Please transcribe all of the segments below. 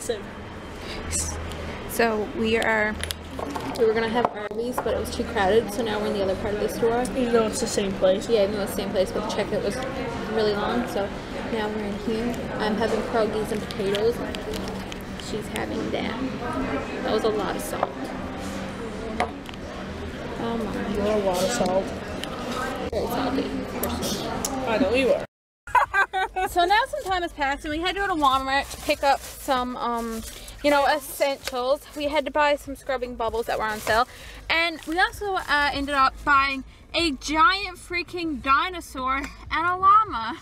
massive. So we are. We were gonna have Arby's, but it was too crowded. So now we're in the other part of the store. Even though it's the same place. Yeah, even though it's the same place, but the checkout was really long. So now we're in here. I'm having pierogies and potatoes. She's having that. That was a lot of salt. Oh my. You're a lot of salt. Very salty. I know you are. So now some time has passed and we had to go to Walmart to pick up some, um, you know, essentials. We had to buy some scrubbing bubbles that were on sale. And we also uh, ended up buying a giant freaking dinosaur and a llama.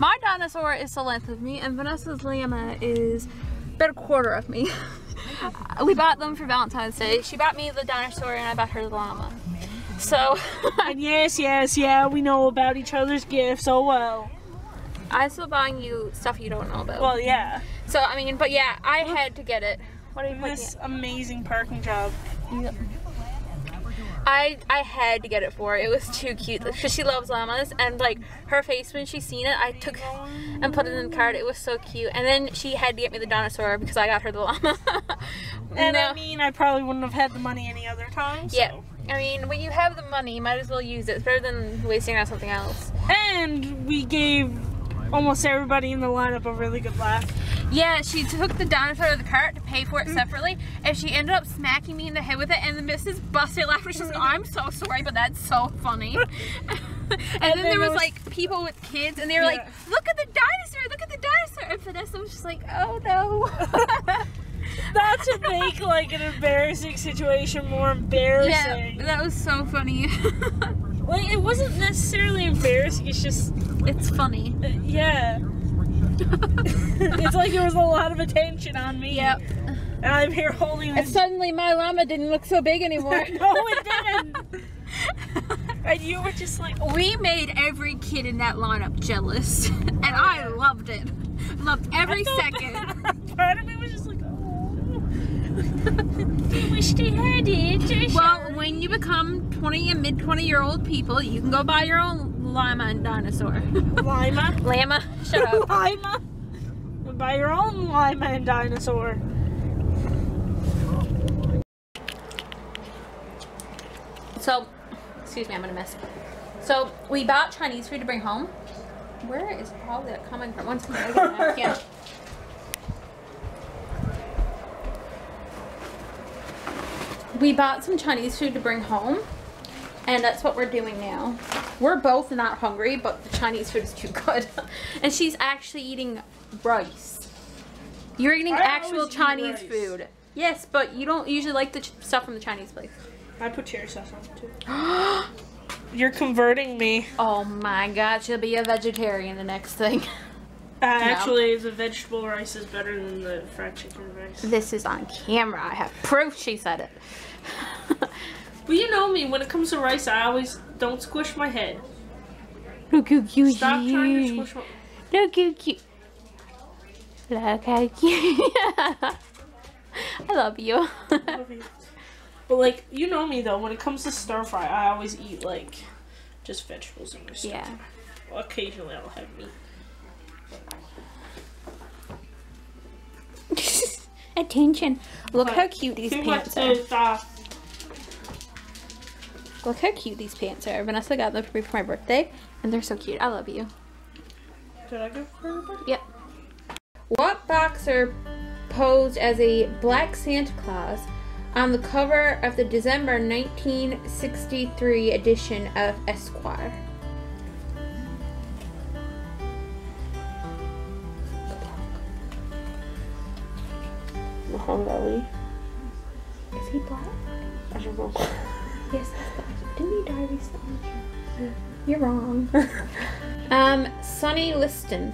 My dinosaur is the length of me and Vanessa's llama is about a quarter of me. we bought them for Valentine's Day. She bought me the dinosaur and I bought her the llama. So And yes, yes, yeah, we know about each other's gifts. Oh well. I'm still buying you stuff you don't know about. Well, yeah. So I mean, but yeah, I had to get it. What are you This amazing parking job. at? I I had to get it for her. It was too cute because she loves llamas and like her face when she seen it. I took and put it in the card. It was so cute. And then she had to get me the dinosaur because I got her the llama. And No. I mean, I probably wouldn't have had the money any other time. So. yeah. I mean, when you have the money, you might as well use it. It's better than wasting it on something else. And we gave almost everybody in the lineup a really good laugh. Yeah, she took the dinosaur out of the cart to pay for it mm-hmm. separately, and she ended up smacking me in the head with it, and the missus busted laughing. She's like, I'm so sorry, but that's so funny. and, then then there was was- like people with kids, and they were like, look at the dinosaur, look at the dinosaur. And Vanessa was just like, oh no. Not to make like an embarrassing situation more embarrassing. yeah, embarrassing. that was so funny. Like it wasn't necessarily embarrassing. It's just it's funny. uh, yeah. it's like there was a lot of attention on me. Yep. And I'm here holding And suddenly my llama didn't look so big anymore. no, it didn't. and you were just like, We made every kid in that lineup jealous, and I loved it. Loved every second. Part of me was just like, oh. I wish they had it. Well, when you become 20 and mid 20 year old people, you can go buy your own llama and dinosaur. Lima. Llama? Shut up. Lima. Buy your own Lima and dinosaur. So, excuse me, I'm gonna miss. So, we bought Chinese food to bring home. Where is all that coming from? Once I get a napkin. We bought some Chinese food to bring home, and that's what we're doing now. We're both not hungry, but the Chinese food is too good. and she's actually eating rice. You're eating I actual always eat Chinese food. Yes, but you don't usually like the ch- stuff from the Chinese place. I put cherry sauce on it too. You're converting me. Oh my god, she'll be a vegetarian the next thing. Uh, Actually, the vegetable rice is better than the fried chicken rice. This is on camera. I have proof she said it. well, you know me, when it comes to rice, I always don't squish my head. Look how cute Stop trying to squish my Look how cute. Look how cute. I love you. I love you. But like, you know me though, when it comes to stir fry, I always eat like just vegetables in my stir Yeah. fry. Well, occasionally I'll have meat. Attention. Look how cute these pants are. uh, Look how cute these pants are. Vanessa got them for me for my birthday, and they're so cute. I love you. Did I go for? Yep. What boxer posed as a black Santa Claus on the cover of the December 1963 edition of Esquire? Muhammad Ali. Is he black? I don't know. Yes, that's black. Didn't he die recently? You're wrong. um, Sonny Liston.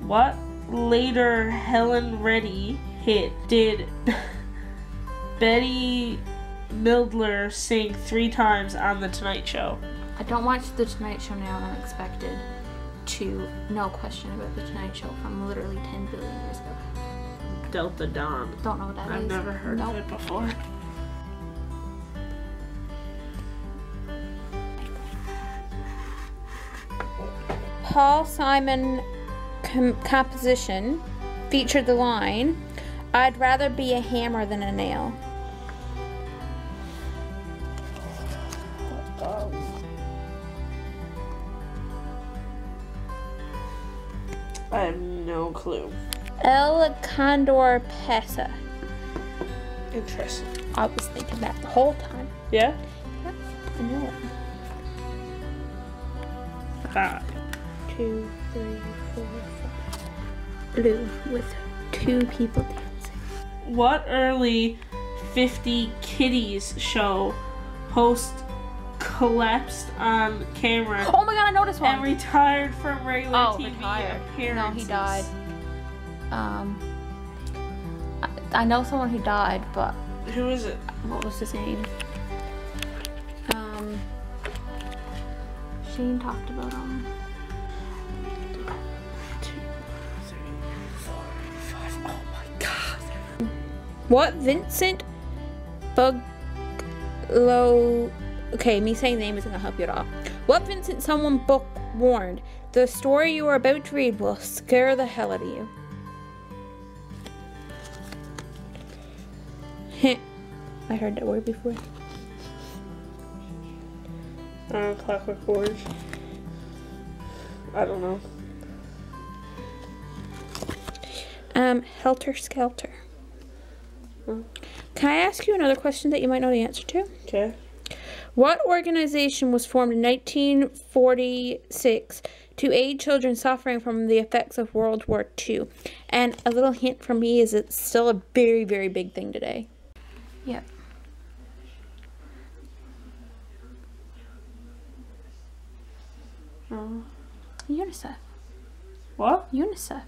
What later Helen Reddy hit did Betty Midler sing three times on The Tonight Show? I don't watch The Tonight Show now, and I'm expected to No question about The Tonight Show from literally 10 billion years ago. Delta Dawn. Don't know what that is. I've never heard Nope. of it before. Paul Simon com- composition featured the line, I'd rather be a hammer than a nail. Clue. El Condor Pasa. Interesting. I was thinking that the whole time. Yeah? I knew it. Five. Two, three, four, five. Blue with two people dancing. What early 50 Kitties show host collapsed on camera Oh my god, I noticed this one. and retired from regular Oh, TV retired. appearances? No, he died. Um, I, I know someone who died, but Who is it? what was his name? Um, Shane talked about him. Two, three, four, five. Oh my god. What Vincent Buglow? Okay, me saying the name isn't gonna help you at all. What Vincent someone book warned? The story you are about to read will scare the hell out of you. I heard that word before. Uh, Clockwork Orange. I don't know. Um, Helter Skelter. Hmm. Can I ask you another question that you might know the answer to? Okay. What organization was formed in 1946 to aid children suffering from the effects of World War II? And a little hint from me is it's still a very, very big thing today. Yep. Uh, UNICEF. what? UNICEF.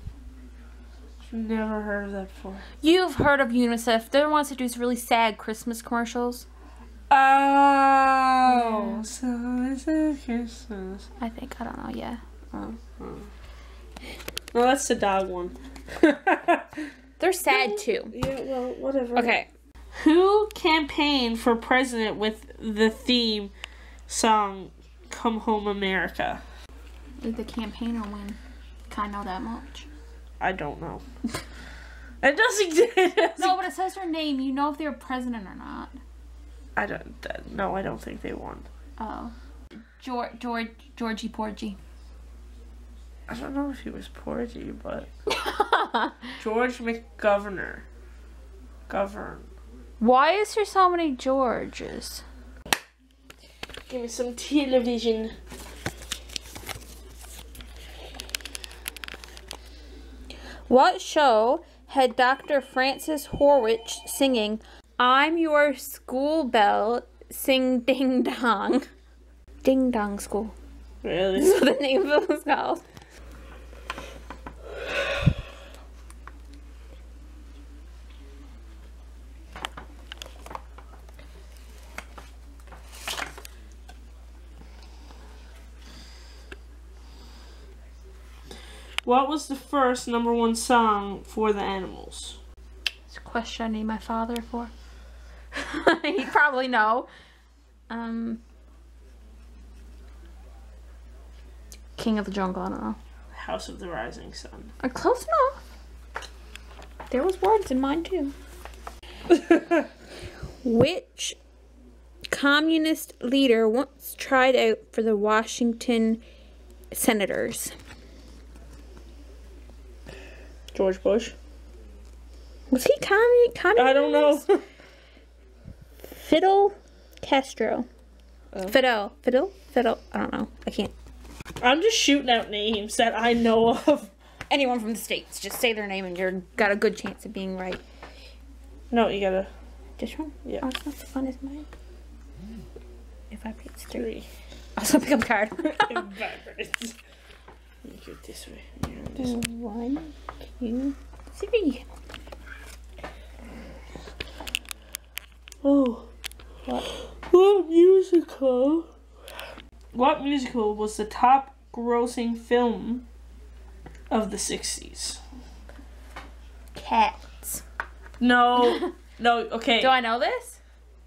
Never heard of that before. You've heard of UNICEF. They're the ones that do these really sad Christmas commercials. Oh, so this is Christmas? I think. I don't know. Yeah. Oh, oh. Well, that's the dog one. They're sad too. Yeah, well, whatever. Okay. Who campaigned for president with the theme song "Come Home America"? Did the campaigner win? I know that much? I don't know. it doesn't. It doesn't No, but it says her name. You know if they're president or not. I don't. Uh, no, I don't think they won. Oh. George, George, Georgie Porgy. I don't know if he was Porgy, but George McGovernor. Govern. Why is there so many Georges? Give me some television. What show had Dr. Frances Horwich singing I'm Your School Bell Sing Ding Dong? Ding Dong School. Really? That's what the name of it was called. What was the first number one song for the Animals? It's a question I need my father for. He'd probably know. Um, King of the Jungle, I don't know. House of the Rising Sun. Uh, close enough. There was words in mine too. Which communist leader once tried out for the Washington Senators? George Bush. Was he communist? communist? I don't know. Fidel Castro. Oh. Fidel. Fidel? Fidel. I don't know. I can't. I'm just shooting out names that I know of. Anyone from the States. Just say their name and you're got a good chance of being right. No, you gotta Just one? Yeah. Oh, it's not the fun as mine. If I pick three. three. I'll also pick up a card. Backwards. You go this way. You go this way. One, two, three. Oh. What? What musical? What musical was the top grossing film of the 60s? Cats. No. no, okay. Do I know this?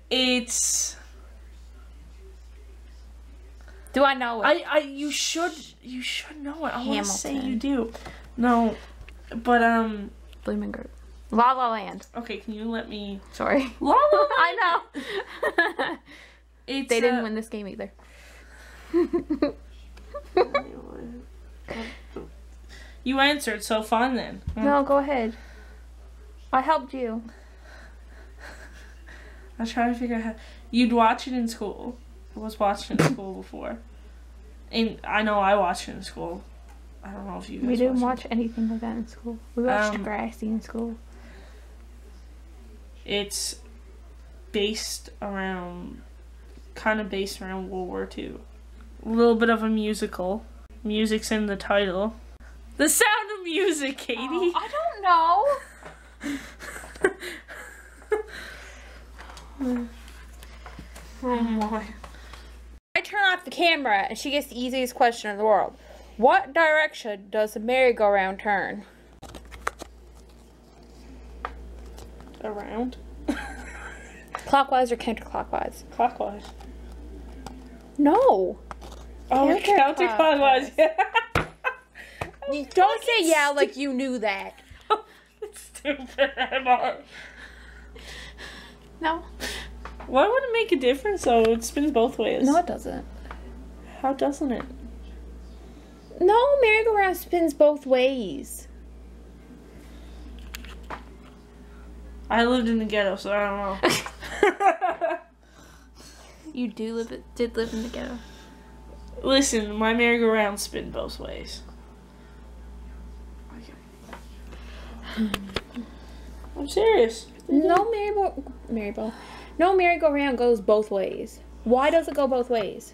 It's Do I know it? I I you should you should know it. I want to say you do. No, but um. Blooming Group. La La Land. Okay, can you let me? Sorry. La La Land. I know. It's, they didn't uh, win this game either. You answered, so fine then. no, go ahead. I helped you. I was trying to figure out how you'd watch it in school. Was watched in school before, and I know I watched it in school. I don't know if you guys We didn't watch anything like that in school. We watched Um, Degrassi in school. It's based around, kind of based around World War II. A little bit of a musical. Music's in the title. The Sound of Music, Katie. Oh, I don't know. oh my. I turn off the camera and she gets the easiest question in the world. What direction does the merry-go-round turn? Around. Clockwise or counterclockwise? Clockwise. No. Oh, Counterclockwise. counterclockwise. You don't say yeah like you knew that. It's stupid. No. Why would it make a difference though? It spins both ways. No, it doesn't. How doesn't it? No, merry-go-round spins both ways. I lived in the ghetto, so I don't know. You do live did live in the ghetto. Listen, my merry-go-round spin both ways. I'm serious. No merry-go merry-go. No merry-go-round goes both ways. Why does it go both ways?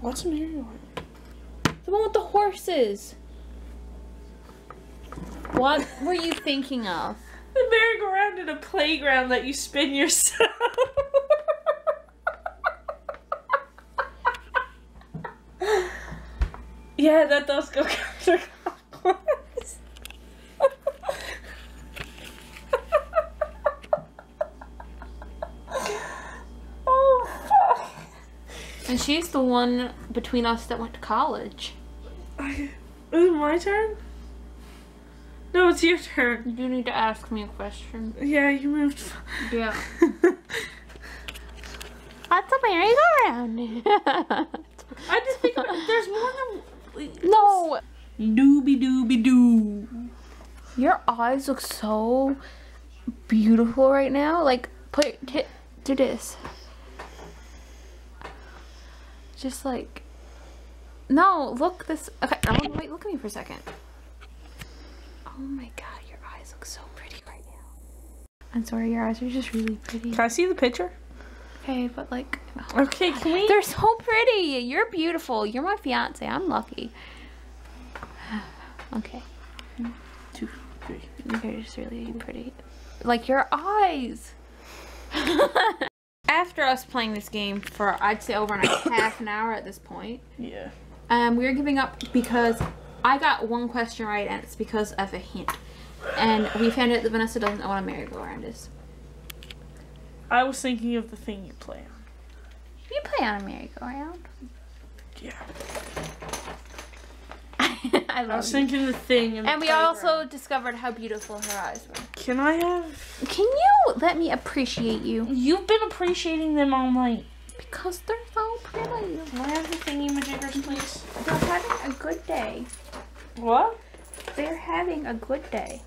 What's a merry-go-round? The one with the horses. What were you thinking of? The merry-go-round in a playground that you spin yourself. yeah, that does go counterclockwise. oh fuck. And she's the one between us that went to college. Is it my turn? No, it's your turn. You do need to ask me a question. Yeah, you moved. Yeah. What's a merry-go-round? I just think there's more than no. doobie doobie doo. Your eyes look so beautiful right now. Like, put do this. Just like, no, look this. Okay, no, wait, look at me for a second. Oh my god, your eyes look so pretty right now. I'm sorry, your eyes are just really pretty. Can I see the picture? Okay, but like, Okay, can we? they're so pretty. You're beautiful. You're my fiance. I'm lucky. okay. Two, three. You're just really pretty. Like your eyes. After us playing this game for I'd say over a half an hour at this point, Yeah. um, we are giving up because I got one question right and it's because of a hint. And we found out that Vanessa doesn't know what a merry-go-round is. I was thinking of the thing you play on. You play on a merry-go-round. Yeah. I I was you. thinking the thing. In the And we also discovered how beautiful her eyes were. Can I have? Can you let me appreciate you? You've been appreciating them all night. Because they're so pretty. Can I have the thingy majiggers, please? They're having a good day. What? They're having a good day.